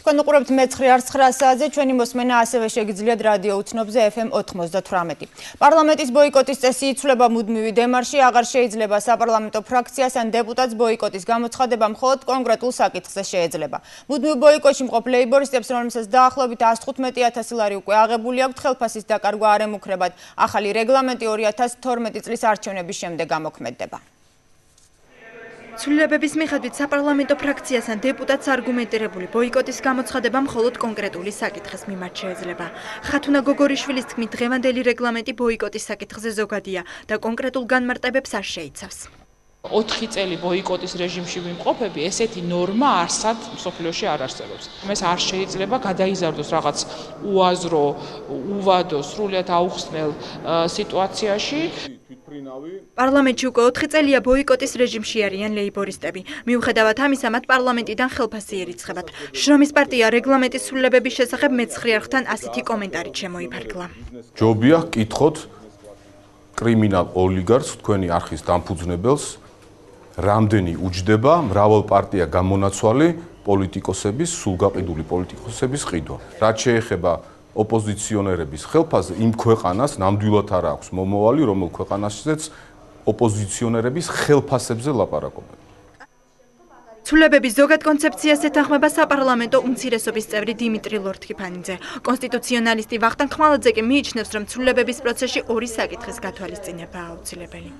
თქვენ უყურებთ მე-9 არც 9 საათზე ჩვენი მოსმენა ასევე შეგიძლიათ რადიო უცნობზე FM 98. პარლამენტის ბოიკოტის წესი იცვლება მუდმივი დემარში, აღარ შეიძლება საპარლამენტო ფრაქციას ან დეპუტატს ბოიკოტის გამოცხადება მხოლოდ კონკრეტულ საკითხზე შეიძლება. მუდმივ ბოიკოტში მყოფ ლეიბორისტებს, რომელსაც დაახლოებით 115000 ლარი უკვე აღებული აქვთ, ხელფასის დაკარგვა არ ემუქრებათ. ახალი რეგლამენტი 2012 წლის არჩევნების შემდეგ გამოქმედება. ცვლილებების მიხედვით საპარლამენტო ფრაქციასთან დეპუტატს არგუმენტირებული ბოიკოტის გამოცხადება მხოლოდ კონკრეტული საკითხის მიმართ შეიძლება. ხათუნა გოგორიშვილის თქმით, დღევანდელი რეგლამენტი ბოიკოტის საკითხზე ზოგადია და კონკრეტულ განმარტებებს არ შეიცავს. 4 წელი ბოიკოტის რეჟიმში ვიმყოფები, ესეთი ნორმა არსად სოფლიოში არ არსებობს. ეს არ შეიძლება გადაიზარდოს რაღაც უაზრო, უვადო, სრულიად აუხსნელ სიტუაციაში. პარლამენტში უკვე 4 წელია ბოიკოტის რეჟიმში არიან ლეიბორისტები. მიუხედავად ამისა, მათ პარლამენტიდან ხელფასი ერიცხებათ. შრომის პარტია რეგლამენტის სრულებების შესახებ მეცხრე არხთან ასეთი კომენტარი შემოიფარგლა. ჯობია კითხოთ კრიმინალ ოლიგარქს თქვენი არხის დამფუძნებელს რამდენი უჯდება მრავალ პარტია გამონაცვალი პოლიტიკოსების, სულგაყიდული პოლიტიკოსების ყიდვა. რაც შეეხება ოპოზიციონერების ხელფასზე იმ ქვეყანას ნამდვილად არ აქვს მომავალი, რომელ ქვეყანაშიც ოპოზიციონერების ხელფასებზე ლაპარაკობენ. ცვლილებების ზოგად კონცეფციას ეთანხმება საპარლამენტო უმცირესობის წევრი დიმიტრი ლორთქიფანიძე. კონსტიტუციონალისტი ვახტანგ ხმალაძე კი მიიჩნევს, რომ ცვლილებების პროცესში ორი საკითხის გათვალისწინებაა აუცილებელი.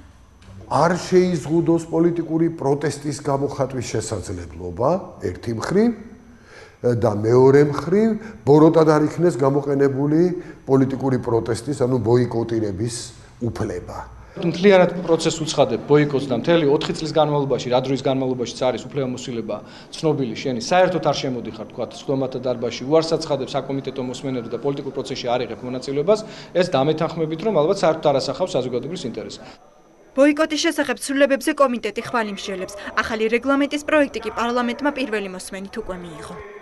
არ შეიზღუდოს პოლიტიკური პროტესტის გამოხატვის შესაძლებლობა ერთი მხრივ და მეორე მხრივ ბოროტად არ იქნეს გამოყენებული პოლიტიკური პროტესტის, ანუ ბოიკოტირების უფლება. მთლიანად პროცესს უცხადებ ბოიკოტს და მთელი 4 წლის განმავლობაში, რა დროის განმავლობაში არის უფლება მოსილება ცნობილი შენი, საერთოდ არ შემოდიხარ თქვა სხდომათა დარბაზში, უარსაც ხადებ საკომიტეტო მოსმენებს და პოლიტიკურ პროცესში არ იღებ მონაწილეობას, ეს დამეთანხმებით რომ ალბათ საერთოდ არ ასახავს საზოგადოების ინტერესს. ბოიკოტის შესახებ ცვლილებებზე კომიტეტი ხვალიმშელებს. ახალი რეგლამენტის პროექტი კი პარლამენტმა პირველი მოსმენით უკვე მიიღო.